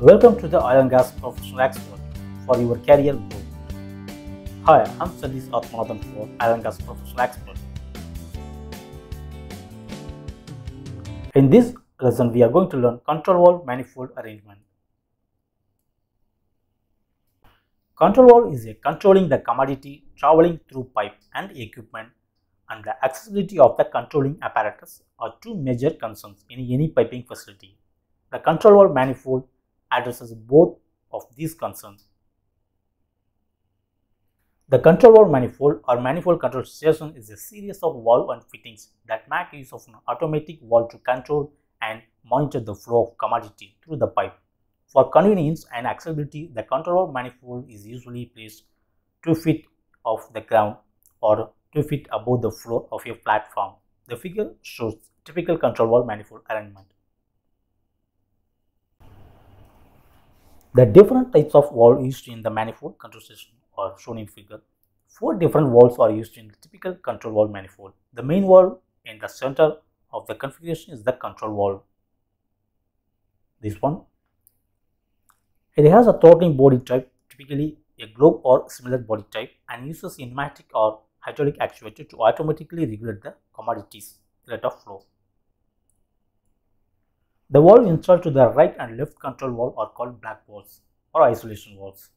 Welcome to the Oil and Gas Professional Expert for your career growth. Hi, I'm Sadiq Atmanathan for Oil and Gas Professional Expert. In this lesson, we are going to learn control valve manifold arrangement. Control valve is a controlling the commodity traveling through pipe and equipment and the accessibility of the controlling apparatus are two major concerns in any piping facility. The control valve manifold addresses both of these concerns. The control valve manifold or manifold control station is a series of valve and fittings that make use of an automatic valve to control and monitor the flow of commodity through the pipe. For convenience and accessibility, the control valve manifold is usually placed 2 feet off the ground or 2 feet above the floor of your platform. The figure shows typical control valve manifold arrangement. The different types of valve used in the manifold control system are shown in figure. Four different valves are used in the typical control valve manifold. The main valve in the center of the configuration is the control valve. This one. It has a throttling body type, typically a globe or similar body type and uses pneumatic or hydraulic actuator to automatically regulate the commodities rate of flow. The valve installed to the right and left control valve are called block valves or isolation valves.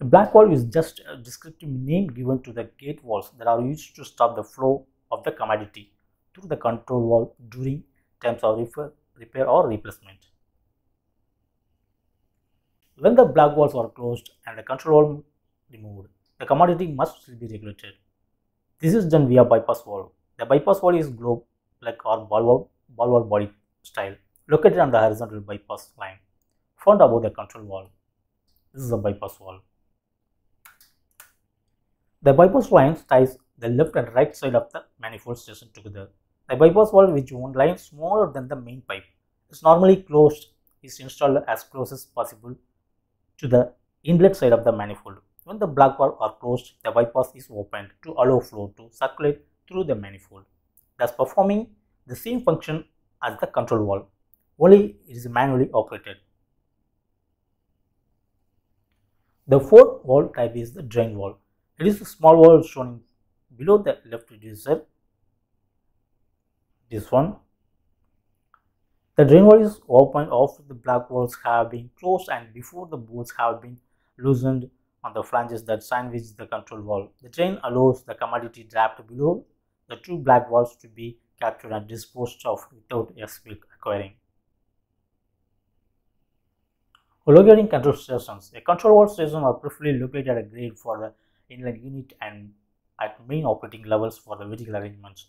A block valve is just a descriptive name given to the gate valves that are used to stop the flow of the commodity through the control valve during times of repair, repair or replacement. When the block valves are closed and the control valve removed, the commodity must still be regulated. This is done via bypass valve. The bypass valve is globe like or ball valve body style located on the horizontal bypass line found above the control valve. This is a bypass valve. The bypass line ties the left and right side of the manifold station together. The bypass valve which one line smaller than the main pipe is normally closed is installed as close as possible to the inlet side of the manifold. When the block valve are closed, the bypass is opened to allow flow to circulate through the manifold, thus performing the same function as the control valve, only it is manually operated. The fourth valve type is the drain valve. It is a small valve shown below the left reducer. This one. The drain valve is opened after the block valves have been closed and before the bolts have been loosened on the flanges that sandwich the control valve. The drain allows the commodity trapped below the two block valves to be captured and disposed of without a acquiring. Locating control stations. A control valve station are preferably located at a grade for the inlet unit and at main operating levels for the vertical arrangements.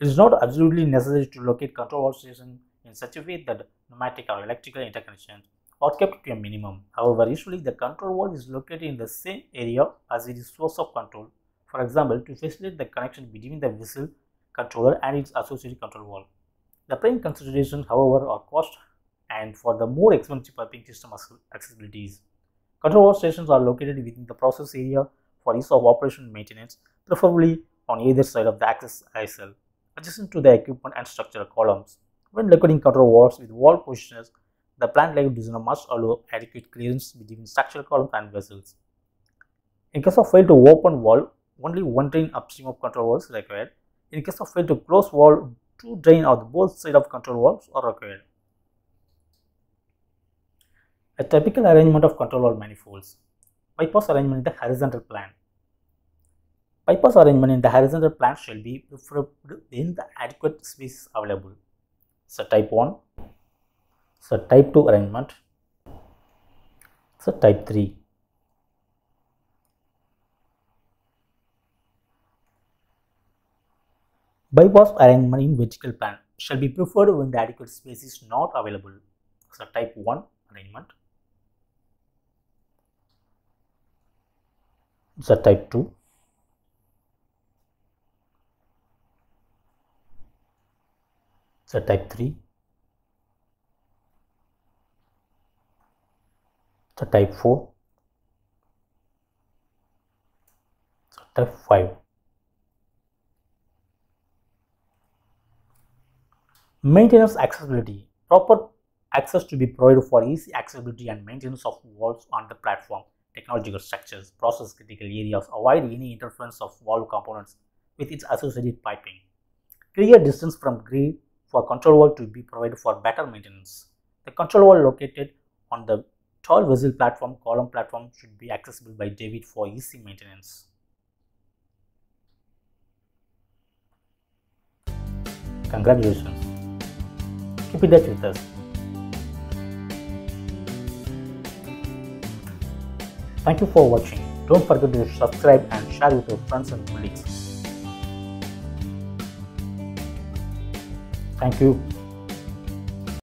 It is not absolutely necessary to locate control valve station in such a way that pneumatic or electrical interconnections are kept to a minimum. However, usually the control valve is located in the same area as it is source of control. For example, to facilitate the connection between the vessel controller and its associated control valve. The prime consideration, however, are cost and for the more expensive piping system accessibilities. Control valve stations are located within the process area for ease of operation and maintenance, preferably on either side of the access aisle, adjacent to the equipment and structural columns. When locating control valves with valve positioners, the plant level designer must allow adequate clearance between structural columns and vessels. In case of fail to open valve, only one drain upstream of control valve is required. In case of fail to close valve, two drain of both sides of control valves are required. A typical arrangement of control valve manifolds. Bypass arrangement in the horizontal plane. Bypass arrangement in the horizontal plan shall be preferred in the adequate space available. So type 1, so type 2 arrangement, so type 3. Bypass arrangement in vertical plane shall be preferred when the adequate space is not available. So type 1 arrangement. So type 2. So type 3. So type 4. So type 5. Maintenance accessibility. Proper access to be provided for easy accessibility and maintenance of valves on the platform, technological structures, process critical areas, avoid any interference of valve components with its associated piping. Clear distance from grid for control valve to be provided for better maintenance. The control valve located on the tall vessel platform column platform should be accessible by davit for easy maintenance. Congratulations. Us. Thank you for watching. Don't forget to subscribe and share with your friends and colleagues. Thank you.